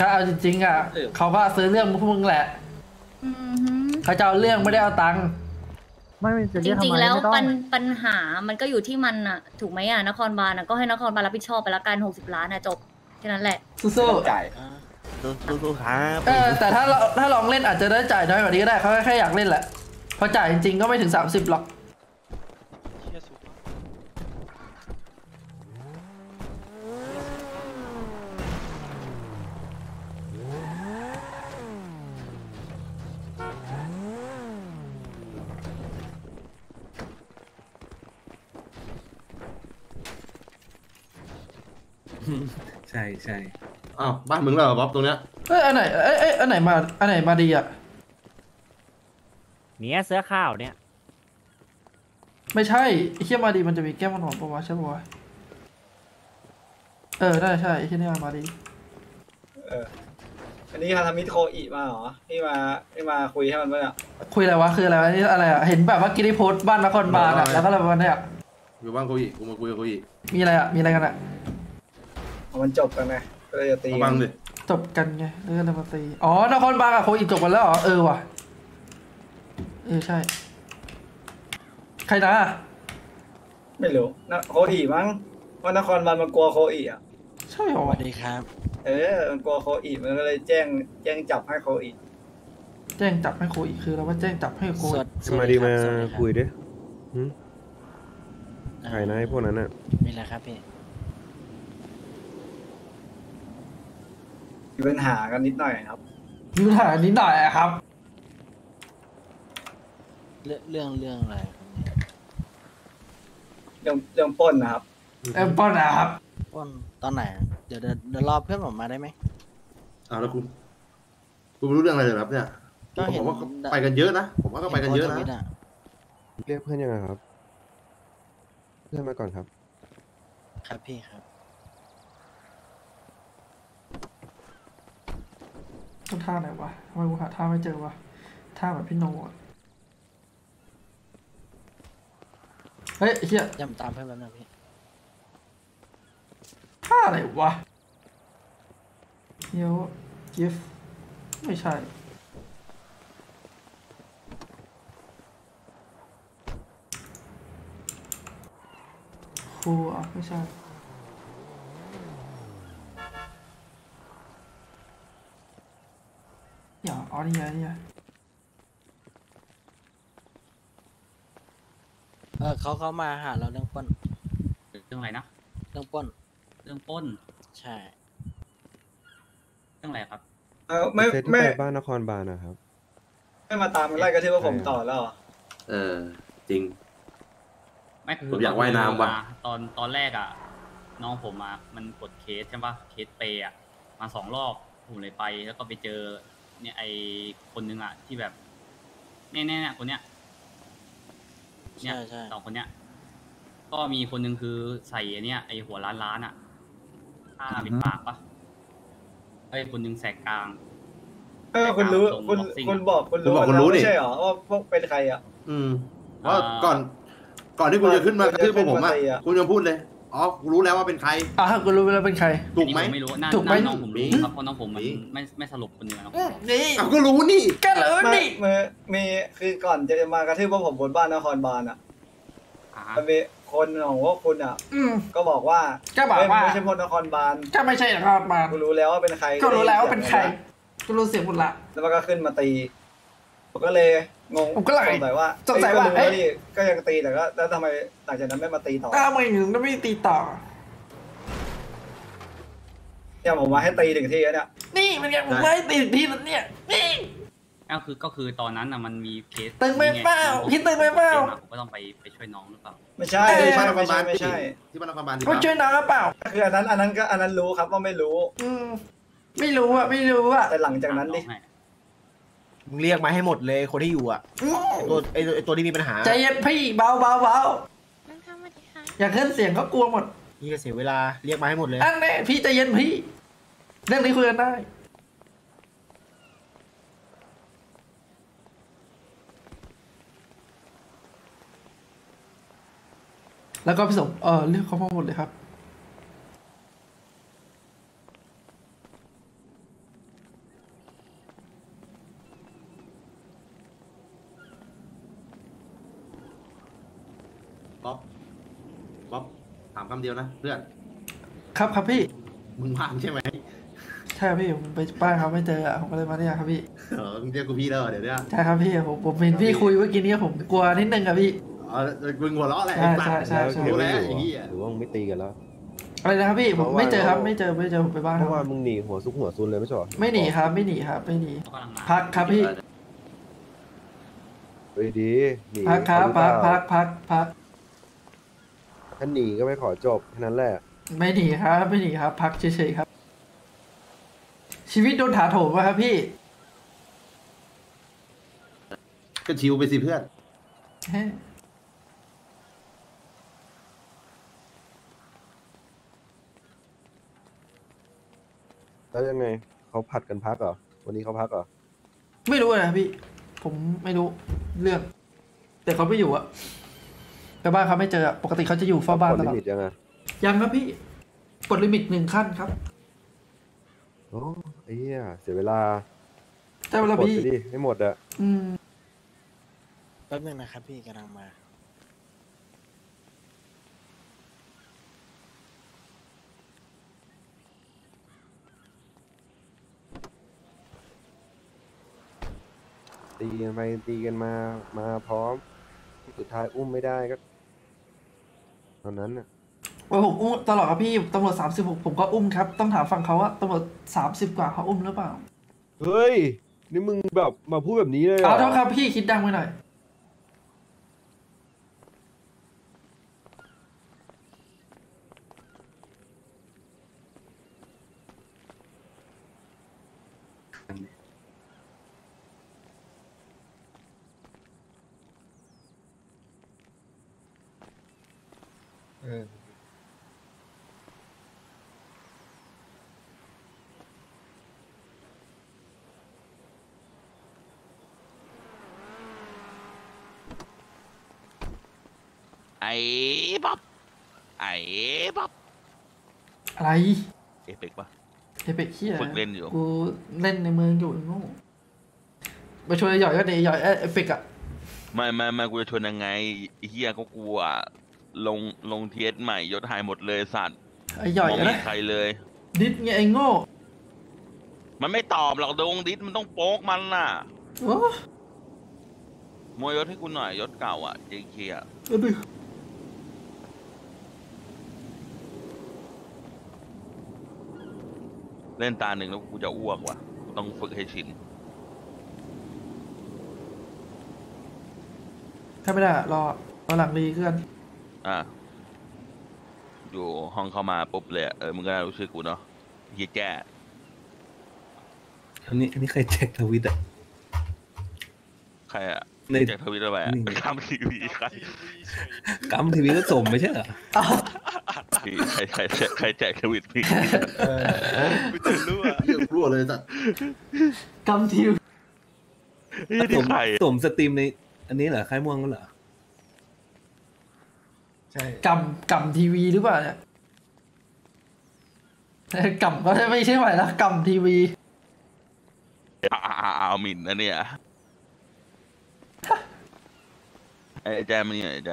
ก็เอาจริงๆอะเขาก็ซื้อเรื่องพวกมึงแหละอือหือเขาจะเอาเรื่องไม่ได้เอาตังค์ไม่จะจเรียกทำริงไมๆแล้วไม่ต้องปัญปัญหามันก็อยู่ที่มันอะถูกไหมอะนครบาลอะก็ให้นครบาลรับผิดชอบไปละกันหกสิบล้านอะจบแค่นั้นแหละสู้จ่ายสู้ๆครับๆเออแต่ถ้าเราถ้าลองเล่นอาจจะได้จ่ายน้อยกว่านี้ก็ได้เขาแค่อยากเล่นแหละเพอจ่ายจริงๆก็ไม่ถึง30หรอก ช่ใช่อ้าวบ้านมึงแล้วเหรอบ๊อบตรงเนี้ยเอ้ยอันไหนเอ้ยเอ้ยอันไหนมาอันไหนมาดีอะเนี้ยเสื้อข้าวเนี่ยไม่ใช่ไอ้เคียมาดีมันจะมีแก้มมันหอมปะวะใช่ปะวะเออได้ใช่ไอ้เคียนี่มาดีเอออันนี้ฮาทามิโคอิมาเหรอที่มาที่มาคุยให้มันว่าเนี่ยคุยอะไรวะคืออะไรวะนี่อะไรอะเห็นแบบว่ากิริโพสต์บ้านนครบาลอะแล้วก็อะไรประมาณเนี้ยอยู่บ้านกูอีกกูมาคุยกับกูอีกมีอะไรอะมีอะไรกันอะเอา มันจบกันไงก็เลยจะตีมาบังดิจบกันไงเรื่องอะไรมาตีอ๋อนครบาลกับโคอีกจบกันแล้วเหรอเออว่ะเออใช่ ใครนะไม่รู้นะโคอิมั้งว่านครบาลมันกลัวโคอิอะใช่เหรอสวัสดีครับ เออมันกลัวโคอิมันก็เลยแจ้งแจ้งจับให้โคอิแจ้งจับให้โคอีกคือเราว่าแจ้งจับให้โคสอีวัสมาดีมาสวัสรับคุยดิหึเอ่อใครนะไอ้พวกนั้นอะมีอะไรครับพี่ มีปัญหากันนิดหน่อยครับมีปัญหานิดหน่อยอะครับ เรื่องเรื่องเรื่องอะไรครับเนี่ยเรื่องเรื่องปล้นนะครับ เอ็มปอนนะครับ ปล้นตอนไหนอะเดี๋ยวเดี๋ยวเดี๋ยวรอเพื่อนผมมาได้ไหม อ้าวแล้วกูกูไม่รู้เรื่องอะไรเลยครับเนี่ยก็เห็นผมว่าก็ไปกันเยอะนะผมว่าก็ไปกันเยอะห็นะ โพสต์ทวิตเรียกเพื่อนยังไงครับ เพื่อนมาก่อนครับ ครับพี่ครับ ต้องท่าไหนวะทำไมกูหาท่าไม่เจอวะท่าแบบพี่โนอะเฮ้ยไอ้เฮียย่ำตามเพื่อนแป๊บนึงพี่ท่าอะไรวะเดี๋ยวกิฟไม่ใช่ครูอะไม่ใช่ อย่าอ๋อนี่ไงนี่ไงเออเขาเขามาหาเราเรื่องปล้นเรื่องอะไรนะ เรื่องปล้น เรื่องปล้น ใช่ เรื่องอะไรครับ เออไม่เซตที่ไม่ไปบ้านนครบาลนะครับ ไม่มาตามไล่กระทืบว่าผมต่อแล้วเหรอเออ จริง ไม่คือผมอยากว่ายน้ำว่ะ ตอนตอนแรกอะ น้องผมมามันกดเคสใช่ปะเคสเปย์อะ มาสองรอบผมเลยไปแล้วก็ไปเจอ เนี่ยไอคนนึงอะที่แบบเนี่ยเนี่ยเนี่ยคนเนี้ยเนี่ยใช่ใช่ สองคนเนี้ย ก็มีคนนึงคือใส่ไอเนี้ยไอหัวล้านล้านอะผ้าปิดปากปะไอยคนนึงแสกกลาง เออคุณรู้ส่งคุณ boxing คุณบอกคุณรู้คุณบอกกันคุณรู้แล้วนี่ไม่ใช่เหรอว่าพวกเป็นใครอะ อืมเพราะก่อน ก่อนที่คุณจะขึ้นมากระทืบพวกผมอะ คุณจะขึ้นมาตีอะคุณจะพูดเลย อ๋อกูรู้แล้วว่าเป็นใครอะกูรู้ไปแล้วเป็นใคร ถูกไหมอันนี้ผไม่รู้น่าถูกไหมน่าน้องผมรู้มีครับเพราะน้องผมมันมีไม่ไม่สรุปคนเดียวนะนี่อ้าวก็รู้นี่ก็รู้ไม่นี่เมื่อมีคือก่อนจะมากระทืบพวกผมบนบ้านนครบาลอะอ่าฮะมันมีคนของพวกคุณอะอืมก็บอกว่าก็บอกว่าไม่ใช่พลนครบาลก็ไม่ใช่นะครับมากูรู้แล้วว่าเป็นใคร ก็รู้แล้วว่าเป็นใครก็รู้เสียงหมดละแล้วมันก็ขึ้นมาตี ผมก็เลยงงผมก็เลยสงสัยว่าสงสัยว่าเอ้ยก็รู้แล้วเอ้ยนี่ก็ยังตีแต่ก็แล้วทำไมหลังจากนั้นไม่มาตีต่ออ้าวไม่ถึงไม่ตีต่อเนี่ยผมมาให้ตีถึงที่แล้วเนี่ยนี่มันยังไม่ตีทีนั้นเนี่ยนี่ก็คือก็คือตอนนั้นอะมันมีเคสตึงไปเปล่านี้ไคิดตึงไปเปล่าผมก็ต้องไปไปช่วยน้องหรือเปล่าไม่ใช่เอ้ยไม่ที่บ้านนครบาลใช่ไม่ใช่ไม่ใช่ที่บ้านนครบาลที่ก็ช่วยน้องหรือเปล่าคืออันนั้นอันนั้นก็อันนั้นรู้ครับว่าไม่รู้ อืมไม่รู้อะไม่รู้อะแต่หลังจากนั้นดิให้ มึงเรียกมาให้หมดเลยคนที่อยู่อะอืมตัวไอตัวไอ้ตัวที่มีปัญหาใจเย็นพี่เบาเบาเบานั่งทำมาดีค่ะอย่าขึ้นเสียงก็กลัวหมดนี่ก็เสียเวลาเรียกมาให้หมดเลยอันนี้พี่ใจเย็นพี่ เรื่องนี้คุยกันได้ แล้วก็พี่สมเออเรียกเขามาหมดเลยครับ บ๊อบบ๊อบถามคำเดียวนะเพื่อน ครับครับพี่ มึงว่างใช่ไหมใช่ครับพี่ผมไปบ้านเขาไม่เจออะผมก็เลยมาเนี่ยครับพี่เออมึงเรียกกูพี่แล้วเหรอเดี๋ยวเนี้ใช่ครับพี่ผมผมเห็นพี่คุยเมื่อกี้นี้ผมกลัวนิดนึงครับพี่เออมึงหัวเราะแหละใช่ไอ้สัตว์ใช่ใช่รู้แล้วไอ้เหี้ยหรือว่ามึงไม่ตีกันแล้วอะไรนะครับพี่ผมไม่เจอครับไม่เจอไม่เจอผมไปบ้านเพเขาราะว่ามึงหนีหัวซุกหัวซุนเลยไม่ใช่เหรอไม่หนีครับไม่หนีครับไม่หนีเขากำลังมาพักครับพี่เฮ้ยดีหนีพักครับเขาหพัอกเปล่าพักพักพัก ถ้าหนีก็ไม่ขอจบแค่นั้นแหละ ไม่หนีครับไม่หนีครับ พักเฉยๆครับ ชีวิตโดนถาโถมวะครับพี่ ก็ชิวไปสิเพื่อนเฮ้ยแล้วยังไงเขาผัดกันพักเหรอ วันนี้เขาพักเหรอ ไม่รู้นะพี่ ผมไม่รู้เรื่อง แต่เขาไม่อยู่อะ แต่บ้านเขาไม่เจออะปกติเขาจะอยู่เฝ้าบ้านกดตลิลอดมิตยังไงยังครับพี่กดลิมิตหนึ่งขั้นครับโอ้ไอ้เหี้ยเสียเวลาแต่เวลากดพี่ไปดิให้หมดอะอืมแป๊บนึงนะครับพี่กำลังมาตีกันไปตีกันมามาพร้อม สุดท้ายอุ้มไม่ได้ก็ ตอนนั้นน่ะว่าผมอุ้มตลอดครับพี่ตำรวจสามสิบหกผมก็อุ้มครับ ต้องถามฝั่งเขาว่าตำรวจสามสิบกว่าเขาอุ้มหรือเปล่า เฮ้ย นี่มึงแบบมาพูดแบบนี้เลยเหรเอาอ เท่าครับพี่คิดดังไปหน่อย ไอ้บ๊อบไอ้บ๊อบอะไรเอฟเฟกต์ปะเอเปกเฮียฝึกเล่นอยู่กูเล่นในเมืองอยู่ไอ้โง่มาช่วยหย่อยก็ดีหย่อยเอเปกอะไม่ไม่ไม่กูจะชวนยังไงไอ้เฮียก็กลัวลงลงเทียสใหม่ยศหายหมดเลยสัตว์ไอ้หย่อยมองอะไม่นะเห็นใครเลย ดิสไงไอ้โง่มันไม่ตอบหรอกดงดิสมันต้องโป๊กมันน่ะโอ้มวยยศให้กูหน่อยยศเก่าอะเจเคอ่ เอาดิเล่นตาหนึ่งแล้วกูจะอ้วกว่ะกูต้องฝึกให้ชิน ถ้าไม่ได้อะรอรอหลังรีเพื่อนอะ อยู่ห้องเข้ามาปุ๊บเลยอะเออมึงก็รู้ชื่อกูเนาะเฮียแจ้อันนี้อันนี้ใครแจ็คทวิตอะ ใครอะ ในแจากทวิตอะไรอะนี่เป็นข้ามทีวีใครกัมทีวีก็สมไม่ใช่เหรออ้าวใครใครใครใครแจกทวิตพี่กูจะรู้อะเรื่องรั่วเลยสัตว์กำทิวเฮ้ยนี่ใครสมสตรีมใน อันนี้เหรอค่ายม่วงก็เหรอใช่กำกำทีวีหรือเปล่าเนี่ยเอ้ยกำก็ไม่ใช่ไหวแล้วกำทีวีอ้าวเอาหมินนะเนี่ย ไอ้แจมันเนี่ยไอ้แจ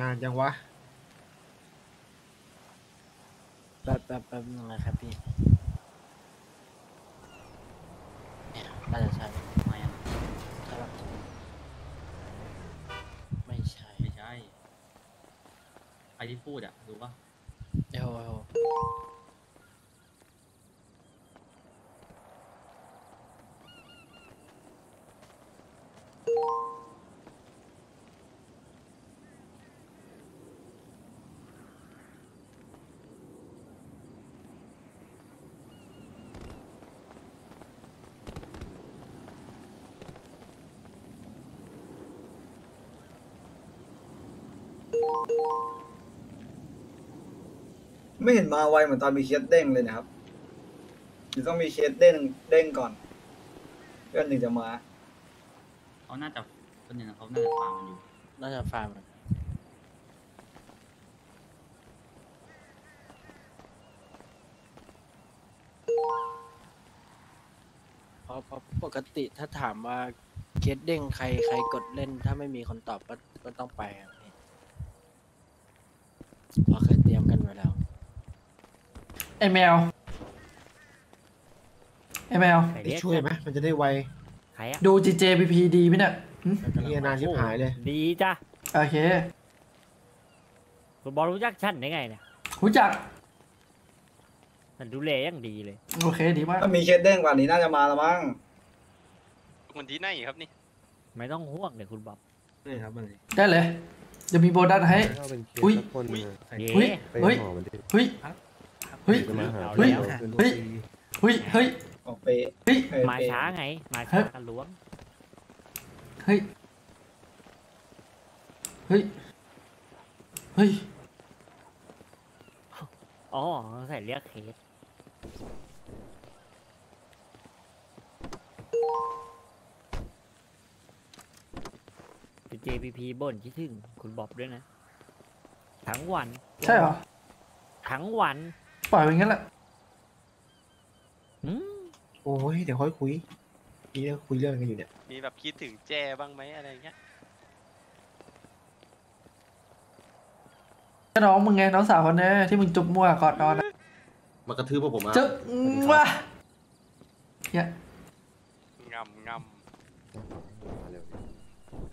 นานจังวะ แป๊บแป๊บแป๊บนึงนะครับพี่ เนี่ยน่าจะใช่ไม่อะใช่ปะไม่ใช่ ไม่ใช่ใครที่พูดอะ รู้ปะ เดี๋ยวเดี๋ยว ไม่เห็นมาไวเหมือนตอนมีเคสเด้งเลยนะครับหรือต้องมีเคสเด้งเด้งก่อนเพื่อนหนึ่งจะมา เขาน่าจะคนหนึ่งเขาน่าจะฟาร์มันอยู่น่าจะฟาร์มอะพอพรปกติถ้าถามว่าเคสเด้งใครใครกดเล่น ถ้าไม่มีคนตอบก็ก็ต้องไปอะเพราะเคย ไอแมว ไอแมวไปช่วยไหมมันจะได้ไวใครอะดู GJPP ดีไหมเนี่ยหึเฮียนานชิบหายเลย ดีจ้ะโอเคคุณบอลรู้จักฉันได้ไงเนี่ยรู้จักมันดูแลอย่างดีเลย โอเคดีมาก ถ้ามีเคสเด้งกว่านี้น่าจะมาละมั้งคนที่ไหนครับนี่ไม่ต้องห่วงเดี๋ยวคุณบอบนี่ครับมันได้เลย จะมีโบนัสให้ถ้าเป็นเคสอุ๊ยสักคนหนึ่งอะเย้เฮ้ยไปเฮ้ยห่อมันดิเฮ้ย เฮ้ยจะมาหาเฮ้ยเราเป็นเฮ้ยตัวฟรีเฮ้ย เฮ้ย ออกไป เฮ้ยเออมาไปช้าไง มาช้ากันล้วง เฮ้ย เฮ้ย เฮ้ย อ๋อใส่เรียกเคสเป็น JPP บ่นคิดถึงคุณบอบด้วยนะ ทั้งวัน ใช่เหรอ ทั้งวัน ปล่อยไปงั้นแหละอืมโอ้ยเดี๋ยวค่อยคุยนี่เราคุยเรื่องกันอยู่เนี่ยมีแบบคิดถึงแจ้บ้างไหมอะไรเงี้ยก็น้องมึงไงน้องสาวคนนี้ที่มึงจุบมั่วกอดนอนอะมากระทืบพวกผมอะเจ๊ะว่ะเนี่ยงำงมาเร็ว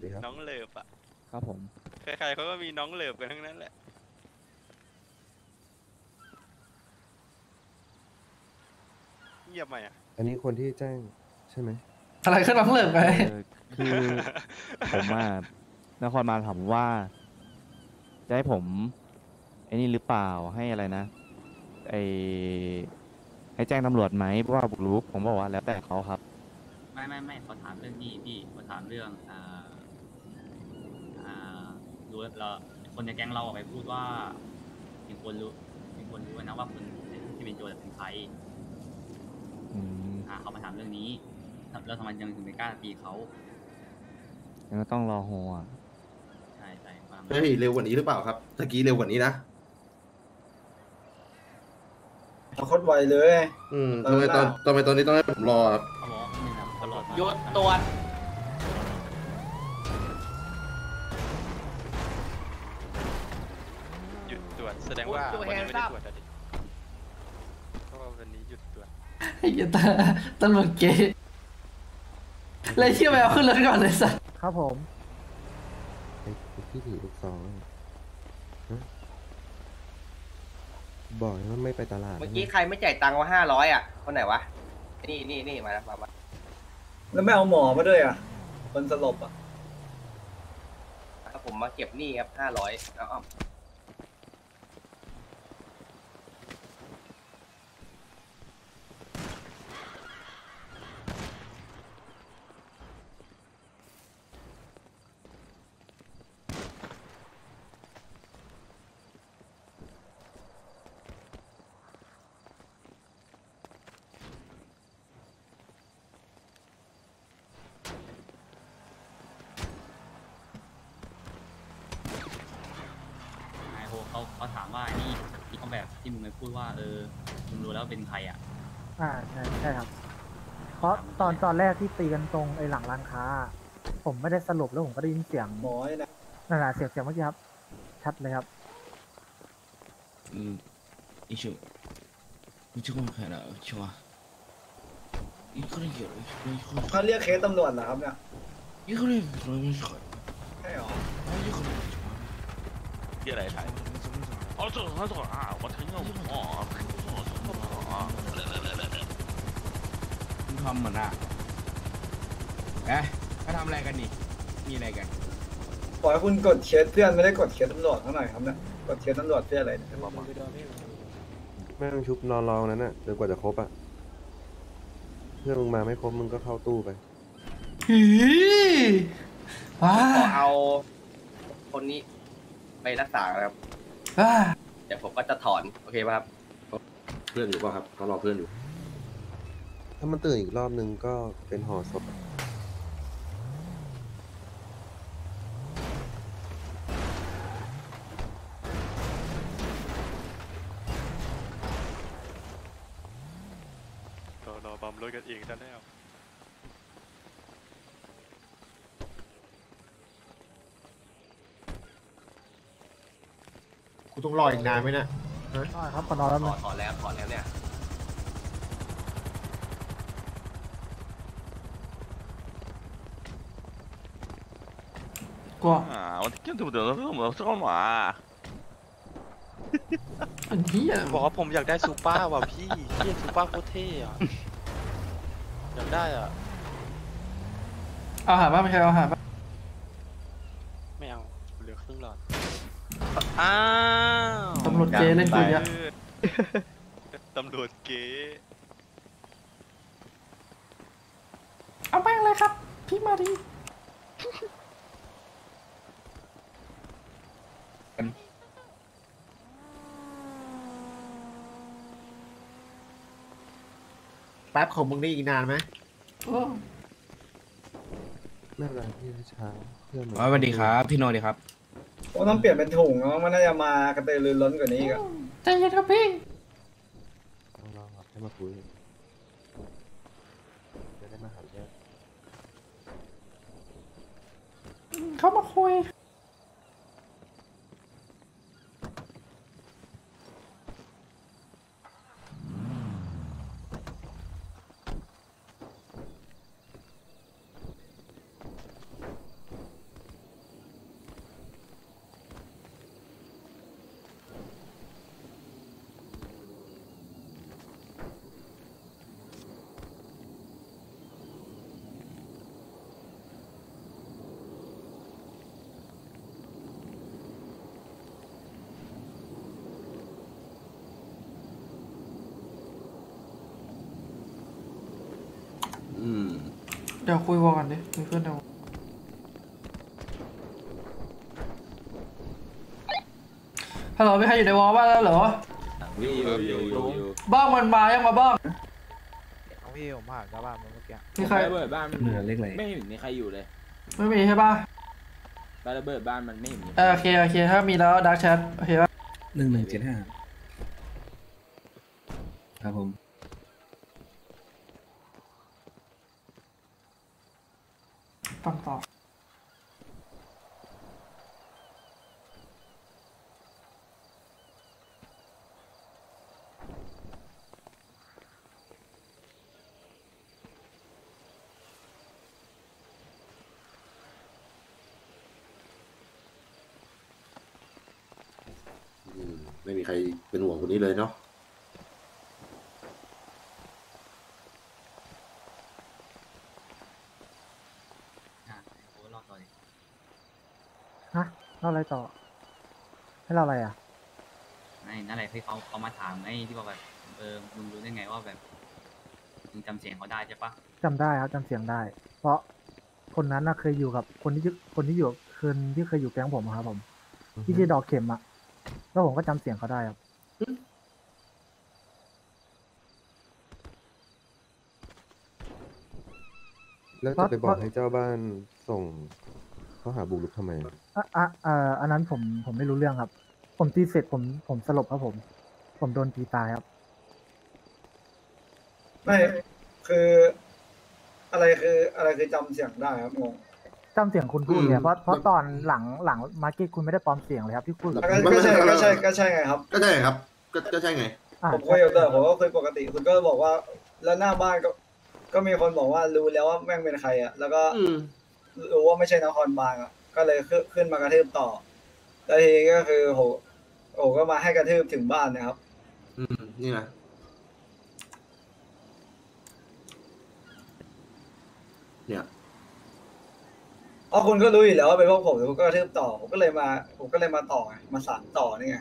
ดีครับำน้องเลิฟอะครับผม ใครๆเขาก็มีน้องเลิฟกันทั้งนั้นแหละ เงียบไหมอะอันนี้คนที่แจ้งใช่ไหมอะไรขึ้นน้องเลิกไปคือผมอะนครบาลถามว่า จะให้ผมไอ้นี่หรือเปล่าให้อะไรนะไอให้แจ้งตำรวจไหมเพราะว่าบุกรุกผมบอกว่าแล้วแต่เขาครับ ไม่ไม่ไม่เขาถามเรื่องนี้พี่เขาถามเรื่องอ่าอ่ารู้เราคนในแก๊งเราอะไปพูดว่ามีคนรู้มีคนรู้นะว่าคนที่เป็นโจรเป็นใคร อืมอ่าเขามาถามเรื่องนี้แล้วทำไมยังถึงไม่กล้าตีเขางั้นก็ต้องรอโฮอะใช่ใช่ความเฮ้ยเร็วกว่านี้หรือเปล่าครับตะกี้เร็วกว่านี้นะโคตรไวเลย อืมทำไมตอนทำไมตอนนี้ต้องให้ผมรอครับเขาบอกว่านี่นะตลอดมาหยุดตรวจหยุดตรวจแสดงว่าวันนี้ไม่ได้ตรวจอะดิเพราะว่าวันนี้หยุดตรวจ ไอ้เหี้ยตาตำรวจเกย์เลยเชี่ยแมวขึ้นรถก่อนเลยสัสครับผม ไอ้ไอ้ที่ถือลูกซองอะฮะบอกว่าไม่ไปตลาดเมื่อกี้ใครไม่จ่ายตังค์ว่าห้าร้อยอะ คนไหนวะ นี่นี่นี่มาแล้วมามาแล้วไม่เอาหมอมาด้วยอะ คนสลบอะ แล้วผมมาเก็บหนี้ครับห้าร้อยเอาเอา นายโฮเขาเขาถามว่านี่ที่เขาแบบที่มึงไปพูด ว่าเออมึงรู้แล้วเป็นใครอะ อ่าใช่ใช่ครับ เพราะตอนตอนแรกที่ตีกันตรงไอ้หลังร้านค้า ผมไม่ได้สรุปแล้วผมก็ได้ยินเสียงบอยนะนั่นแหะเสียงเสียงเมื่อกี้ครับ ชัดเลยครับอืมอิชูมีชื่อคนใครนะชัวอีกคนเดียวอีกคนเขาเรียกเคสตำรวจเหรอครับเนี่ยอีกคนเดียวไม่ใช่ใช่หรออีกคนเดียวชื่ออะไรใช่ ายอ๋อ这他这啊我听到哦啊 มึงทำเหมือนอ่ะเอ๊ะเขาทำอะไรกันนี่ มีอะไรกัน บอกให้คุณกดเคสเพื่อนไม่ได้กดเคสตำรวจเท่าไหร่ครับเนี่ย กดเคสตำรวจเพื่ออะไรเนี่ย ไม่ต้องชุบนอนรองนั้นน่ะจนกว่าจะครบอ่ะ เพื่อนมึงมาไม่ครบมึงก็เข้าตู้ไป หือว้า ขอเอา คนนี้ไปรักษาครับ ว้า เดี๋ยวผมก็จะถอน โอเคป่ะครับ เพื่อนอยู่เปล่ะครับเขารอเพื่อนอยู่ ถ้ามันตื่นอีกรอบนึงก็เป็นห่อศพ รอรอบัมรถกันเองซะแล้ว ต้อง รออีกนานไหมเนี่ยได้ครับขอนอนแล้วนะถอแล้วขอแล้วเนี่ยกวอ่าวันที่เกี่ยวกับเดี๋ยวเราต้องมาซ่อนมาอันนี้อะบอกว่าผมอยากได้ซูเปอร์ว่ะพี่พี่ซูเปอร์โคตรเท่ออยากได้อะเอาหาบ้างไม่ใช่เอาหาบ้างไม่เอาเหลือครึ่งหลอด อ้าวตำรวจเกย์เล่นกูเนี่ยตำรวจเก๋เอาแป้งเลยครับ พี่มาดีแป๊บของมึงนี่อีกนานไหมโอ้ไม่เป็นไรพี่เช้าเพื่อนสวัสดีครับ พี่โนดีครับ โอ้ต้องเปลี่ยนเป็นถุงแล้วมันน่าจะมากระตือรือร้นกว่านี้อีกอะใจเย็นครับพี่ต้องรอให้มาคุยจะได้มาหาแยกเขามาคุย เดี๋ยวคุยวอลกันดิมีเพื่อนเดี๋ยวฮัลโหลมีใครอยู่ในวอลบ้างแล้วเหรอบ้างมันมายังมาบ้างพี่ผมผ่านกระบะมาเมื่อกี้มีใครระเบิดบ้านมันเหลือเล็กไหนไม่เห็นมีใครอยู่เลย ไม่มีใช่ป่ะบ้านระเบิดบ้านมันไม่เห็นมีเออโอเคโอเคถ้ามีแล้วดักแชทโอเคป่ะหนึ่งหนึ่งเจ็ดห้าครับผม ไม่มีใครเป็นห่วงคนนี้เลยเนาะอะโอ้รอต่อดิฮะเล่าอะไรต่อ ให้เราอะไรอะ ไม่นั่นแหละที่เขาเขามาถามไอ้ที่ว่าแบบเออมึงรู้ได้ไงว่าแบบมึงจำเสียงเขาได้ใช่ปะจำได้ครับจำเสียงได้ เพราะคนนั้นน่ะเคยอยู่กับคนที่คนที่อยู่คืนที่เคยอยู่แก๊งผมอะครับผมที่ชื่อดอกเข็มอะ แล้วผมก็จำเสียงเขาได้ครับ แล้วจะไปบอกให้เจ้าบ้านส่งข้อหาบุกรุกทำไม อะอะเอ่ออันนั้นผมผมไม่รู้เรื่องครับ ผมตีเสร็จผมผมสลบครับผม ผมโดนตีตายครับ ไม่ คือ อะไรคืออะไรคือจำเสียงได้ครับงง จำเสียงคุณพูดเนี่อืยมเพราะเพราะตอนหลังหลังมาร์เก็ตคุณไม่ได้ปลอมเสียงเลยครับที่พูดกับก็ก็ใช่ก็ใช่ก็ใช่ไงครับ ก็ใช่ครับ ก็ก็ใช่ไงอะผมคุยกับเตอร์ผมก็คุยปกติคุณก็บอกว่า แล้วหน้าบ้านก็ ก็มีคนบอกว่ารู้แล้วว่าแม่งเป็นใครอะ แล้วก็อืมรู้ว่าไม่ใช่นครบาลอะก็เลยขึ้นขึ้นมากระทืบต่อแล้วทีนี้ก็คือโหโหก็มาให้กระทืบถึงบ้านนะครับ อืมนี่ไงเนี่ย เพราะคุณก็รู้อยู่แล้วว่าเป็นพวกผมแต่คุณก็กระทืบต่อ ผมก็เลยมา ผมก็เลยมาต่อไงมาสานต่อนี่ไง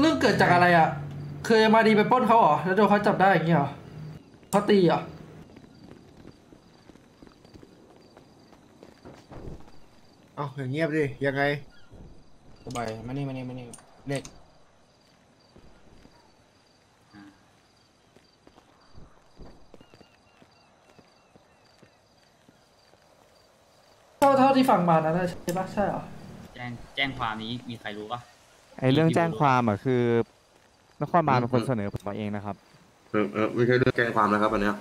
เรื่องเกิดจากอะไรอะ เคยมาดีไปปล้นเขาเหรอ แล้วโดนเขาจับได้อย่างเงี้ยเหรอเขาตีเหรอ เอ้าอย่างเงียบดิยังไงสบายมานี่มานี่มานี่เด็ก เท่าเท่าที่ฟังมานะใช่ปะใช่เหรอแจ้งแจ้งความนี้มีใครรู้ปะไอเรื่องแจ้งความอะคือนครบาลเป็นคนอืมเสนอผมมาเองนะครับเออเออไม่ใช่เรื่องแจ้งความนะครับอันเนี้ย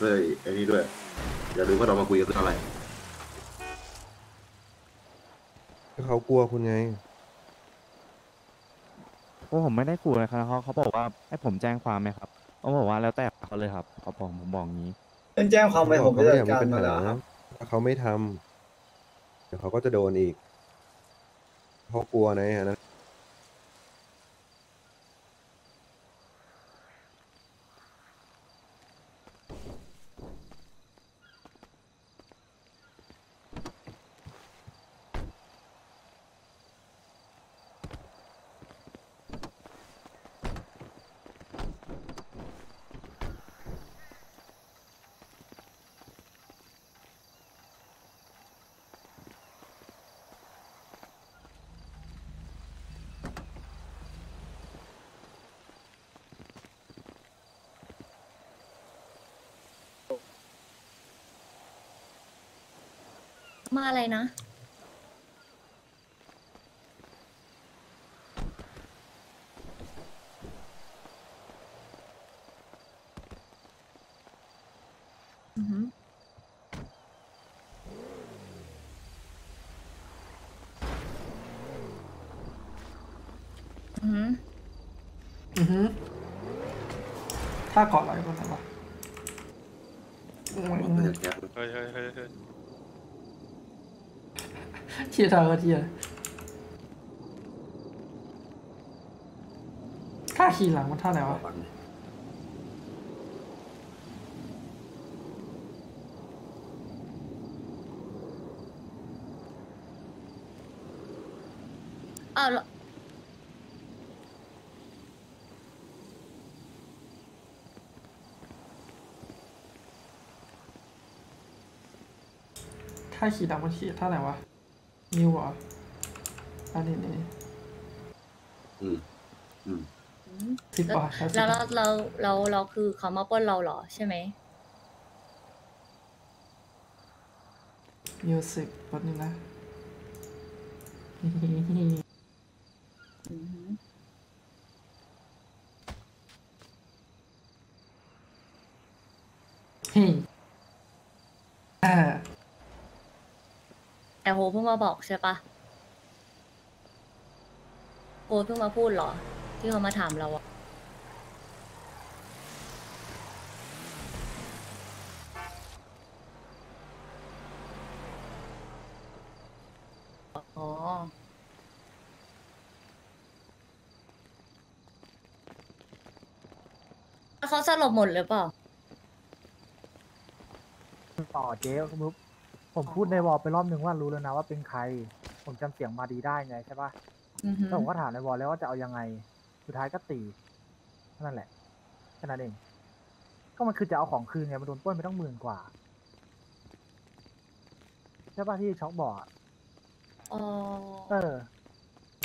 เลยไอ้นี่ด้วยอย่าลืมว่าเรามาคุยกันเรื่องอะไรเขากลัวคุณไงเพราะผมไม่ได้ขู่เลยครับเขาเขาบอกว่าให้ผมแจ้งความไหมครับเขาบอกว่าแล้วแต่เขาเลยครับเขาบอกผมบอกงี้เรื่องแจ้งความไปผมเขาจะไม่จัอยาดกมีการปัญมาหาแล้วครับ ถ้าเขาไม่ทำเดี๋ยวเขาก็จะโดนอีกเขากลัวนะอันนั้น มาอะไรนะ อือหืออือหืออือฮึถ้าเกาะอะไรก็ได้ปะอืมอืมเฮ้ยเฮ้ยเฮ้ยเฮ้ย เทียทางก็เทียท่าขี่หลังมันท่าไหนวะอ้าวแล้วท่าขี่หลังมันขี่ท่าไหนวะ นิวเหรออันนี้นี่อืมอืมอืมสิบบาทครับสิแล้บวบาทเราเราเราเราคือเขามาปล้นเราเหรอใช่ไหมมิวสิกวันนี้นะอือหือเฮ้ยอ่า แต่โฮเพิ่งมาบอกใช่ปะโฮเพิ่งมาพูดเหรอ ที่เขามาถามเราอะอ๋อเขาสลบหมดหรือเปล่า ต่อเจ๊ผมรู้ ผมพูดในวอลไปรอบหนึ่งว่ารู้แล้วนะว่าเป็นใคร ผมจำเสียงมาดีได้ไงใช่ปะอือหือแล้วผมก็ถามในวอลแล้วว่าจะเอายังไง สุดท้ายก็ตีนั่นแหละแค่นั้นเอง ก็มันคือจะเอาของคืนไงมันโดนปล้นไปต้องหมื่นกว่าใช่ปะที่ช็อกบอกอะอ๋อเออ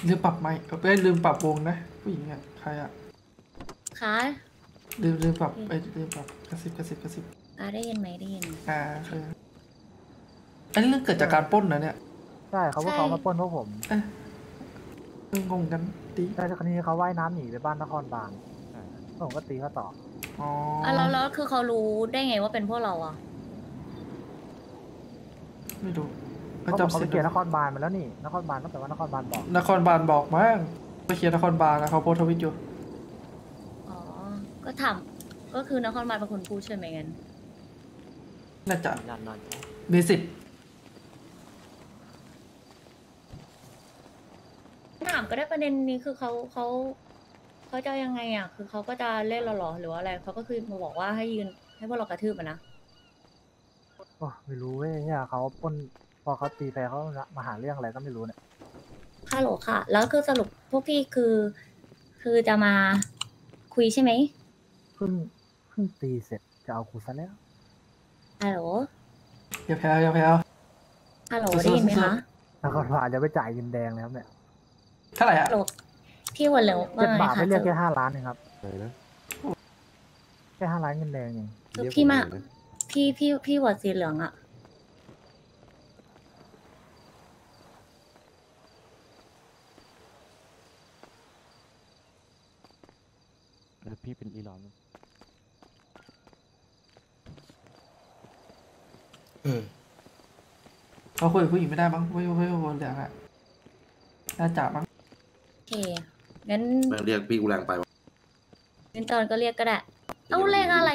ลืมปรับไมค์เออเอ้ยลืมปรับวงนะผู้หญิงอะใครอะคะลืมลืมปรับไปลืมปรับกระซิบกระซิบกระซิบอ่าได้ยินไหมได้ยิน อ่าคือ อันนี้เรื่องเกิดจากการปล้นนะเนี่ย ใช่เขาพวกเขามาปล้นพวกผมเอองงกันดีใช่คราวนี้เขาว่ายน้ำหนีไปบ้านนครบาลผมก็ตีเขาต่ออ๋ออะแล้วแล้วคือเขารู้ได้ไงว่าเป็นพวกเราอะไม่รู้เขาก็บอกจำเขาเสีไปยงเคลียร์นครบาลมาแล้วนี่นครบาลก็แต่ว่านครบาลบอก นครบาลบอกมั้งไปเคลียร์นครบาลนะเขาโพสต์ทวิตอยู่อ๋อก็ถามก็คือนครบาลเป็นคนพูดใช่ไหมงั้นน่าจะนอนนอนมีสิทธิ์ ถาม ก็ได้ประเด็นนี้คือเขาเขาเขาจะยังไงอะ คือเขาก็จะเล่นเราเหรอหรือว่าอะไรเขาก็คือมาบอกว่าให้ยืนให้พวกเรากระทืบอะนะโอ้ไม่รู้เว้ยเนี่ยเขาปล้นพอเขาตีแฟนเขามาหาเรื่องอะไรก็ไม่รู้เนี่ยฮัลโหลค่ะ แล้วคือสรุปพวกพี่คือ คือจะมาคุยใช่ไหมเพิ่งเพิ่งตีเสร็จจะเอาคูซะแล้วฮัลโหลอย่าแพ้อย่าแพ้ฮัลโหลได้ยินไหมคะนครบาลจะไปจ่ายเงินแดงแล้วครับเนี่ยเท่าไหร่อะฮัลโหลพี่วันเหลวว่าเจ็ดไงบาทคะไม่เรียกแค่ห้าล้านเองครับไหนนะแค่ห้าล้านเงินแดงเองคือเรียกพี่มาผหน่อยนะพี่พี่พี่หัวสีเหลืองอะแล้วพี่เป็นอีหลอนเออเขาคุยกับผู้หญิงไม่ได้มั้งไม่ไม่ไม่วนเหลืองอะน่าจะมั้งโอ เคงั้นแม่งเรียกพี่กูแรงไปวะงั้นจอนก็เรียกก็ได้ เอาแรงอะไร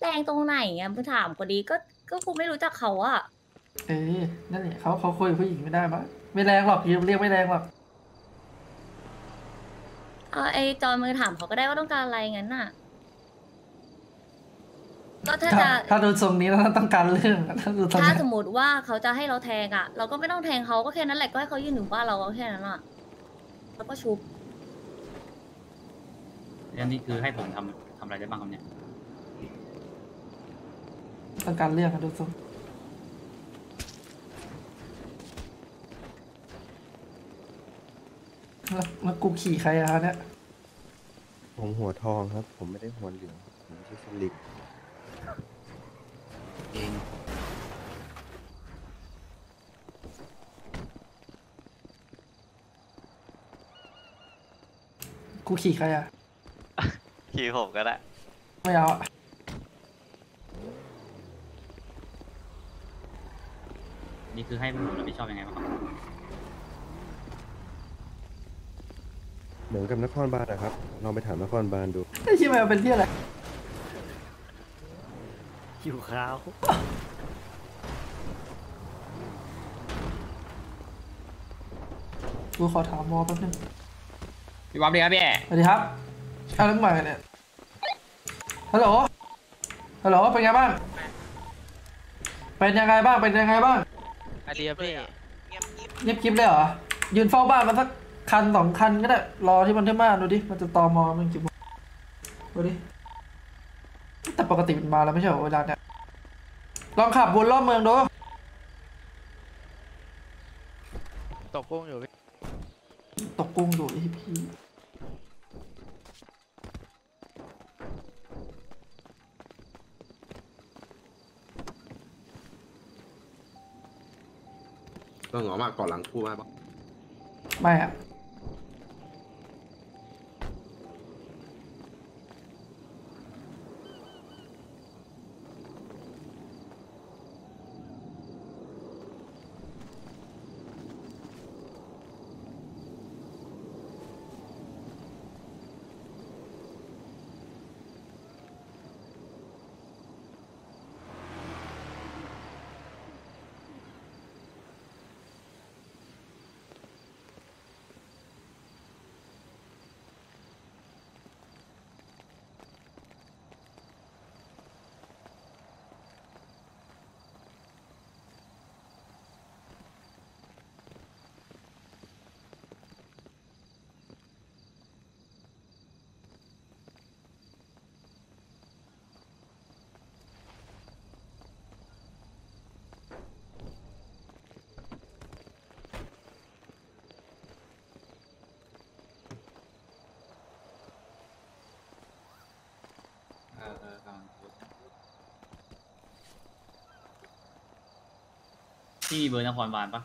แรงตรงไหนอะมึงถามก็ดีก็ก็กูไม่รู้จักเขาอะเออนั่นแหละเขาเขาคุยกับผู้หญิงไม่ได้มั้งไม่แรงหรอกเรียกไม่แรงหรอกเอาไอจอนมือถามเขาก็ได้ว่าต้องการอะไรงั้นน่ะ ก็ถ้าถ้าจะถ้าดูทรงนี้แล้วต้องการเรื่องถ้าดูทรงถ้านี้สมมติว่าเขาจะให้เราแทงอะ เราก็ไม่ต้องแทงเขาก็แค่นั้นแหละก็ให้เขายืนอยู่บ้านเราก็แค่นั้นอะ แล้วก็ชุบแล้วนี่คือให้ผมทำทำอะไรได้บ้างครับเนี่ย ต้องการเรื่องอะดูทรงแล้วแล้วกูขี่ใครอะครับเนี่ย ผมหัวทองครับ ผมไม่ได้หัวเหลืองผมไม่ใช่สลิป เอง กูขี่ใครอะขี่ผมก็ได้ ไม่เอาอะนี่คือให้ผมรับผิดชอบยังไงบ้างครับเหมือนกับนครบาลนะครับ ลองไปถามนครบาลดูไอ้ที่มันเป็นที่อะไรหิวข้าวกูขอถามวอแป๊บนึง พี่บ๊อบดีครับพี่สวัสดีครับอ้าวแล้วมึงมาไงเนี่ย ฮัลโหล ฮัลโหล เป็นไงบ้าง เป็นยังไงบ้าง เป็นยังไงบ้างอาเรียพี่เงียบคลิปเลยเหรอ ยืนเฝ้าบ้านมันสักคันสองคันก็ได้ รอที่มันเท่มากดูดิ มันจะตอมอมันกี่โมงดูดิ แต่ปกติมันมาแล้วไม่ใช่เหรอเวลาเนี่ย ลองขับวนรอบเมืองดู ตกกุ้งอยู่พี่ ตกกุ้งดูไอ้พี่ก็หงอมากก่อนหลังพูดมากปะไม่อะ เออเออฟังพี่มีเบอร์นครบาลปะ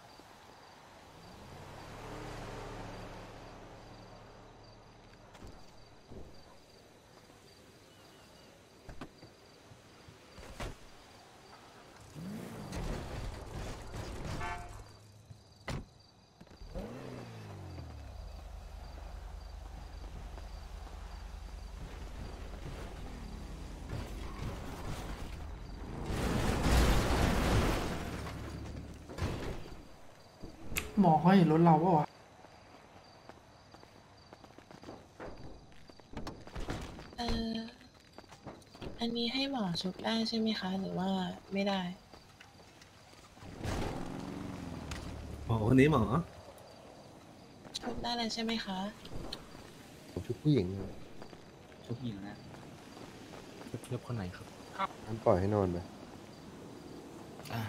หมอเขาเห็นรถเราปะวะเอออันนี้ให้หมอชุบได้ใช่ไหมคะ หรือว่าไม่ได้ หมอคนนี้หมอชุบได้เลยใช่ไหมคะ ผมชุดผู้หญิงนะชุบหญิงนะเลือกคนไหนครับ งั้นปล่อยให้นอนไป อะ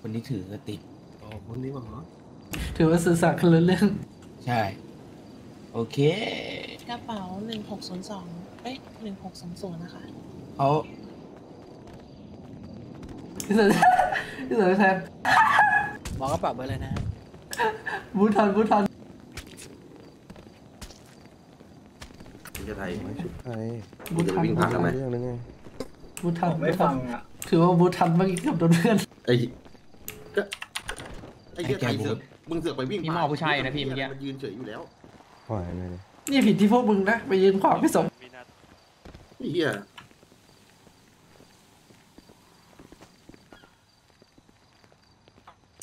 คนนี้ถือกระติกอ๋อคนนี้หมอ ถือว่าสื่อสารกันรู้เรื่อง ใช่ โอเค กระเป๋าหนึ่งหกศูนย์สองเอ้ยหนึ่งหกสองศูนย์นะคะเขาที่สุดที่สุดแทนหมอกระเป๋าเบอร์เลยนะบูทันบูทันนี่จะไทยไม่ชุดใครบูจะทันวิ่งผ่านทำไมเรื่องนึงไงบูทันผมไม่ฟังอะถือว่าบูทันเมื่อกี้เกือบโดนเพื่อนไอ้ก็ไอ้เหี้ยใครเสือก มึงเสือกไปวิ่งพี่มองผู้ชายนะพี่เมื่อกี้ มันยืนเฉยอยู่แล้วปล่อยไปเลยนี่ผิดที่พวกมึงนะไปยืนขวางพี่สมไอ้เหี้ย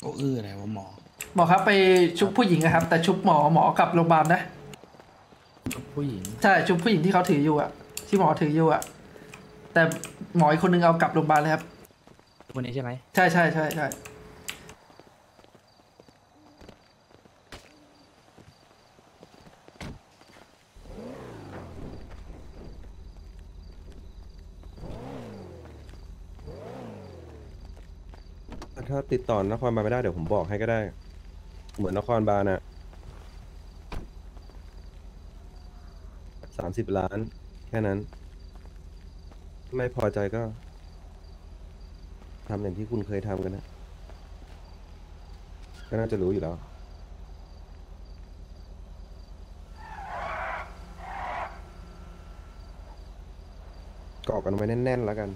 ก็อื้ออะไรวะหมอ หมอครับไปชุบผู้หญิงนะครับ แต่ชุบหมอหมอกลับโรงพยาบาลนะ ผู้หญิง ใช่ชุบผู้หญิงที่เขาถืออยู่อะที่หมอถืออยู่อะแต่หมออีกคนนึงเอากลับโรงพยาบาลเลยครับ คนนี้ใช่ไหมใช่ใช่ใช่ใช่ ถ้าติดต่อนครบาลไม่ได้เดี๋ยวผมบอกให้ก็ได้ เหมือนนครบาลอะสามสิบล้าน แค่นั้น ไม่พอใจก็ทำอย่างที่คุณเคยทำกันนะ ก็น่าจะรู้อยู่แล้วเกาะกันไว้แน่นๆแล้วกัน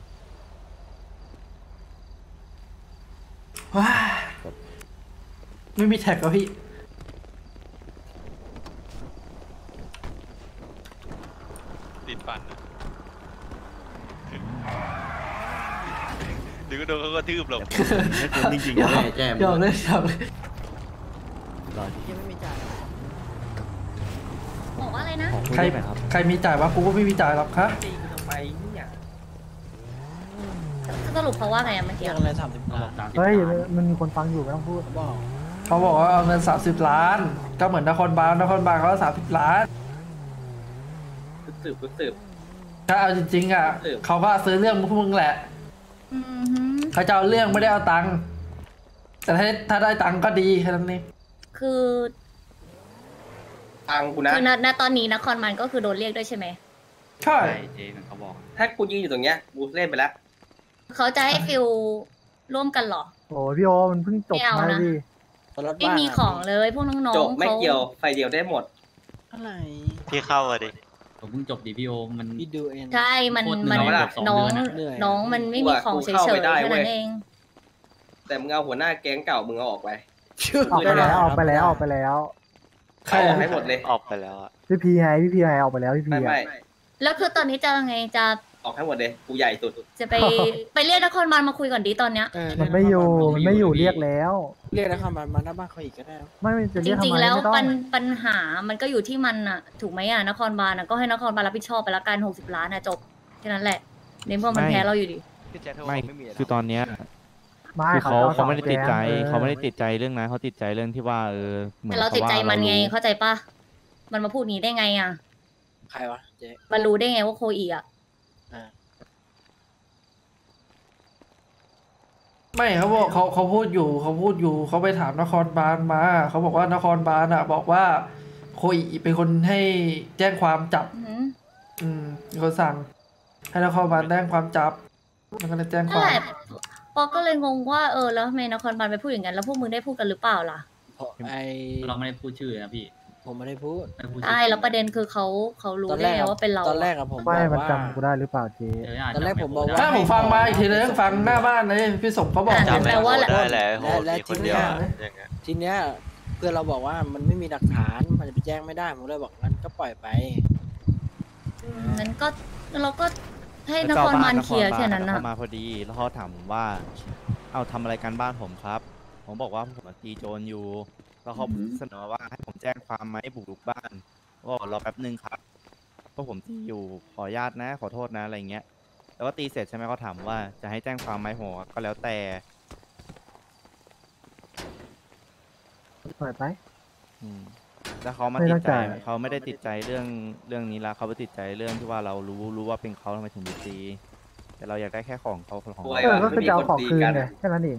ว้า ไม่มีแท็กแล้วพี่ ติดปั่นเดี๋ยวก็โดนเขาก็ทืบหรอกจริงหยอกแก้มหยอกเลยหยอกเลยบอกว่าอะไรนะใครใครมีจ่ายวะกูก็ไม่มีจ่ายหรอกฮะสรุปเขาว่าไงอะเมื่อกี้ เรียกอะไรสามสิบล้านเฮ้ยมันมีคนฟังอยู่ไม่ต้องพูดบอก เขาบอกว่าเอาเงินสามสิบล้าน ก็เหมือนนครบาลนครบาลเขาสามสิบล้านสืบสืบถ้าเอาจริงๆอะเออเขาก็ซื้อเรื่องพวกมึงแหละอือหือเขาจะเอาเรื่องไม่ได้เอาตังค์แต่ถ้าถ้าได้ตังค์ก็ดีแค่นั้นเองคือฟังกูนะคือณณตอนนี้นครมันก็คือโดนเรียกด้วยใช่ไหมใช่เจนเขาบอก ถ้ากูยืนอยู่ตรงเนี้ยกูเล่นไปแล้วเขาจะให้ฟิลร่วมกันเหรอโอ้พี่โอมันเพิ่งจบไม่เอามานะพี่รถไม่บ้านมีของเลยพวกน้องๆจบไม่ขาเกี่ยวไฟเดียวได้หมด อะไรพี่เข้ามาดิ ผมเพิ่งจบดิพี่โอมัน พี่ดูเอง ใช่ มัน โคตรมันเหนื่อยอะน้องสอง เดือนอะน้องมันไม่มีของเฉยกูๆเข้าไม่ได้แค่เว้นั้ย นเอง แต่มึงเอาหัวหน้าแก๊งเก่ามึงเอาออกไป ออกไปแล้วออกไปแล้วออกไปแล้วใครเอาอออะกให้หมดเลย ออกไปแล้วอะพี่พีไงพี่พีไงออกไปแล้วพี่พีไม่อะไม่แล้วคือตอนนี้จะยังไง จะ ออกให้หมดเลยกูใหญ่สุดจะไปไปเรียกนครบาลมาคุยก่อนดีตอนเนี้ยเออมันไม่อยู่มัมันนไม่ไม่ออยู่ยู่พี่เรียกแล้ว เรียกแล้วเข้ามามาหน้าบ้านเขาอีกก็ได้ ไม่ไม่จะจเรียกทำริงไมๆแล้วไม่ต้องปัญปัญหามันก็อยู่ที่มันอะถูกไหมอะนครบาลอะก็ให้นครบาลรับผิดชอบไปละกันหกสิบล้านอะจบแค่นั้นแหละในเมื่อมันไม่แพ้เราอยู่ดีไม่คือตอนเนี้ยไม่คือเขาอเขาไม่ได้ติดใจสองแสนเขาไม่ได้ติดใจเรื่องนั้นเขาติดใจเรื่องที่ว่าเออเหมือนแต่เราขติดใจว่มันไงรู้เข้าใจปะมันมาพูดนี้ได้ไงอะใครวะเจ๊มันรู้ได้ไงว่าโคอีอะ อ่า ไม่เขาบอกเขาเขาพูดอยู่เขาพูดอยู่เขาไปถามนครบาลมาเขาบอกว่านครบาลอะ บอกว่าโคอีเป็นคนให้แจ้งความจับ อื้อหืออืมมีคนสั่ง ให้นครบาลแจ้งความจับมันก็เลยแจ้งคนั่นวามแหละปอก็เลยงงว่าเออแล้วทำไมนครบาลไปพูดอย่างนั้นแล้วพวกมึงได้พูดกันหรือเปล่าล่ะเพราะไอเราไม่ได้พูดชื่อนะพี่ ผมไม่ได้พูดไม่ได้พูดชื่อใช่แล้วประเด็นคือเขาเขารู้ตอนได้แรกไงอะว่าเป็นเราตอนแรกอะอะผมบไม่อกมันว่าจำกูได้หรือเปล่าเจ๊เอออาจจะตอนแรกผมบอกว่าถ้าผมฟังมาอีกทีนึงฟังหน้าบ้านเลยพี่สมเขาบอกอะจำไม่แปลว่าโหได้แหละโหและมีคนเดียวอะและอย่างเงี้ยทีเนี้ยเพื่อนเราบอกว่ามันไม่มีหลักฐานมันจะไปแจ้งไม่ได้ผมเลยบอกงั้นก็ปล่อยไปงั้นก็เราก็ให้นแล้วคเจ้รบาลนเคลียร์แค่นั้นนะนะเขามาพอดีแล้วเขาถามผมว่า เอาทำอะไรกันบ้านผมครับ ผมบอกว่าผมตีโจรอยู่ แล้วเขาเสนอว่าให้ผมแจ้งความไหมบุกรุกบ้านก็บอกรอแป๊บนึงครับเพราะผมตีอยู่ขออนุญาตนะ ขอโทษนะอะไรเงี้ยแล้วก็ตีเสร็จใช่ไหมเขาถามว่าจะให้แจ้งความไหมผมบอกว่าก็แล้วแต่ ปล่อยไป อืมแล้วเขามาไม่ติต้ดองใจจ่ายเขาไม่ได้ติดใจเรื่องเรื่องนี้ละเขาไปติดใจเรื่องที่ว่าเรารู้รู้ว่าเป็นเขาทำไมถึงไปตีแต่เราอยากได้แค่ของเขาของโอ้เรายเออก็ไม่คือมีจะเอาคนของตีคืนกันไงแค่นั้นเอง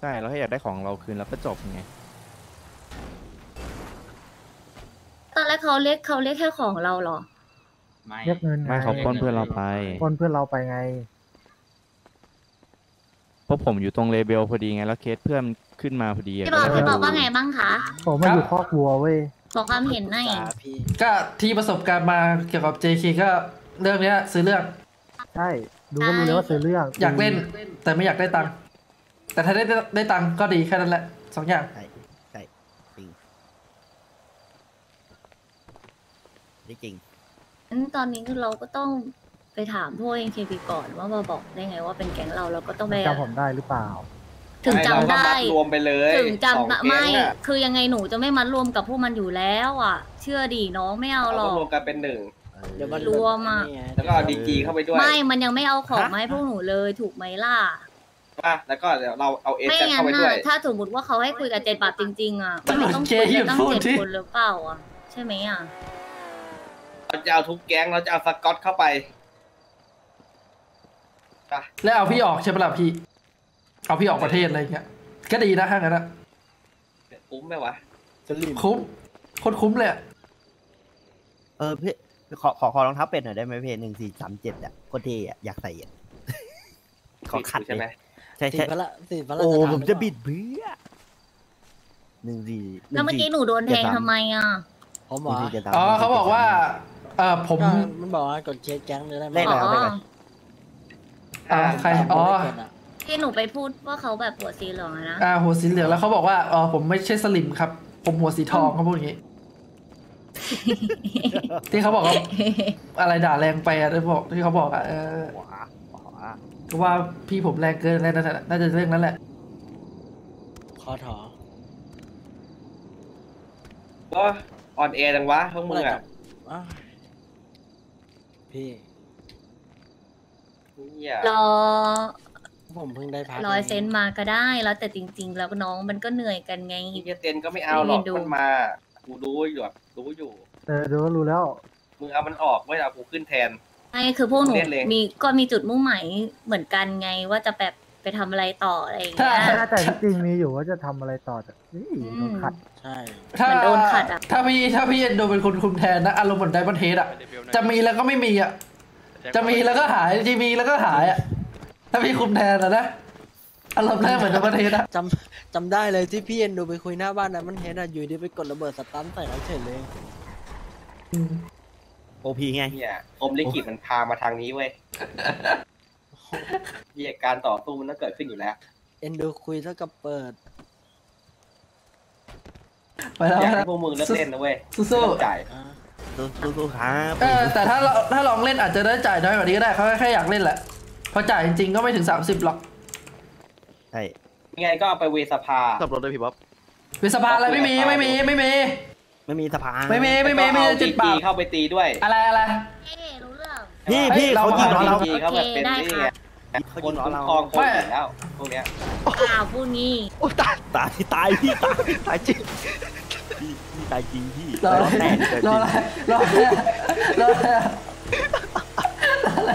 ใช่เราแค่อยากได้ของเราคืนแล้วก็จบไง ตอนแรก เขาเรียกเขาเรียกแค่ของเราเหรอ ไม่ เรียกเงินไงไม่เขาปล้นเพื่อนเราไปปล้นเพื่อนเราไปไง เพราะผมอยู่ตรงเลเบลพอดีไงแล้วเคสเพื่อนขึ้นมาพอดีะพี่บอกก็เลยพี่บอกดูว่าไงบ้างคะ ผมมาอยู่คอกวัวเว้ยบอกความเห็นหน่อยสาพี่ก็ที่ประสบการณ์มาเกี่ยวกับ JK ก็เรื่องเนี้ยซื้อเรื่อง ใช่ดูก็รู้เลยว่าซื้อเรื่อง อยากเล่น แต่ไม่อยากได้ตังค์แต่ถ้าได้ได้ตังค์ก็ดีแค่นั้นแหละสองอย่าง ใช่ใช่จริง นี่จริงงั้นตอนนี้คือเราก็ต้องไปถามพวก NKP ก่อนว่ามาบอกได้ไงว่าเป็นแก๊งเราเราก็ต้องไปจำผมได้หรือเปล่า ถึงจำได้เราก็มัดรวมไปเลยถึงสองจำแก๊งไม่อะคือยังไงหนูจะไม่มัดรวมกับพวกมันอยู่แล้วอะ เชื่อดิน้องไม่เอาหรเราอกรวมกันเป็นหนึ่งเดี๋ยวมันรวมอะนี่ไงแล้วก็เอาดีจีเข้าไปด้วย ไม่มันยังไม่เอาของมาให้พวกหนูเลยถูกไหมล่ะป่ะแล้วก็เดี๋ยวเราเอาเอสไม่กันงั้เข้านไปด้วน่ะยถ้าสมมติว่าเขาให้คุยกับเจ็ดบาทจริง ๆ อะมันไม่ต้องคุยกันตั้งเจ็ดคนหรือเปล่าอะ ใช่ไหมอะ เราจะเอาทุกแก๊งเราจะเอาสกอตเข้าไปป่ะแล้วเอาพี่ออกใช่ปะล่ะพี่ เอาพี่ออกประเทศอะไรอย่างเงี้ย ก็ดีนะถ้างั้นอะคุ้มไหมวะคุ้มโคตรคุ้มเลยอะเออพี่ขอขอขอรองเท้าเป็ดหน่อยได้ไหมพี่หนึ่งสี่สามเจ็ดอะโคตรเท่อะอยากใส่อะขอขัดใช่ไหมใช่สีใช่พระละสีพระราชโอ้ทานผมหรือจะเปล่าบิดเบื้อหนึ่งสี่แล้วเมื่อกี้หนูโดนแทงทำไมอะผมหเหรนึ่งอสี่เจ็ดสามอ๋อเขาบอกว่า เออผมก็มันบอกว่ากดเคสแก๊งเลยได้ไหมเลขอะไรครับเลขอะไรอ่าใครอ๋อผมไม่ได้กดอะที่หนูไปพูดว่าเขาแบบปวดสีเหลืองอะนะอ่าหัวสีเหลืองแล้วเขาบอกว่าอ๋อผมไม่ใช่สลิมครับ ผมหัวสีทองเขาพูดอย่างงี้ ที่เขาบอกว่าอะไรด่าแรงไปอะที่บอกที่เขาบอกอะเออขวาขวาก็ว่าพี่ผมแรงเกินอะไรนั่นแหละน่าจะเรื่องนั้นแหละคอถอก็ออนแอร์จังวะพวกมึงอะอ้าว พี่เนี่ยรอผมเพิ่งได้พักรอยเซนต์มาก็ได้แล้วแต่จริง ๆ แล้วน้องมันก็เหนื่อยกันไงเฮียเต็นก็ไม่เอาหรอกไม่ได้ดูมันมากูรู้อยู่อะรู้อยู่เออดูก็รู้แล้วมึงเอามันออกไม่เอากูขึ้นแทนไอ้คือพวกหนูเล่นเลยมีก็มีจุดมุ่งหมายเหมือนกันไงว่าจะแบบ ไปทำอะไรต่ออะไรอย่างเงี้ยถ้าแต่ที่จริงมีอยู่ว่าจะทำอะไรต่อแต่นี่โดนขัด ใช่ ถ้าเหมือนโดนขัดอะ ถ้าพี่ถ้าพี่เอ็นโดเป็นคนคุมแทนนะอารมณ์เหมือน diamond test อะจะมีแล้วก็ไม่มีอะจะมีแล้วก็หายจะมีแล้วก็หายอะถ้าพี่คุมแทนอะนะอารมณ์แรกเหมือน diamond test อะจำจำได้เลยที่พี่เอ็นโดไปคุยหน้าบ้านนะมันเห็นอะอยู่ดีไปกดระเบิด stun ใส่เราเฉยเลย โอพีไง เนี่ยผมลิขิตมันพามาทางนี้เว้ย เหียการต่อสู้มันต้องเกิดขึ้นอยู่แล้ว เอ็นดูคุยเท่ากับเปิดไปแล้วอยากนะให้พวกมึงเลิกเล่นนะเว้ยสู้ๆไม่ต้องจ่ายสู้ๆครับเออแต่ถ้าเราถ้าลองเล่นอาจจะได้จ่ายน้อยกว่านี้ก็ได้เขาแค่อยากเล่นแหละเพอจ่ายจริงๆก็ไม่ถึง30หรอกใช่ยังไงก็เอาไปเวสภาขับรถด้วยพี่บ๊อบวิสภาอะไรไม่มีไม่มีไม่มี ไม่มีสภาไม่มีไม่มีไม่มีจุดปาดีกเข้าไปตีด้วย อะไรอะไรเอ๊ะรู้เรื่อง พี่เฮ้ยพี่เราเขายิงมาเราดีเขาแบบเป็นโอเคได้นี่ค่ะไงเขาคยินงเราคุ้มเราครองคนอยู่แล้วพวกเนี้ยอ้าวพูดงี้ตายตายตายพี่ตายตายจริงพี่พี่ตายจริงพี่รอแน่รออะไรรออะไรรออะไร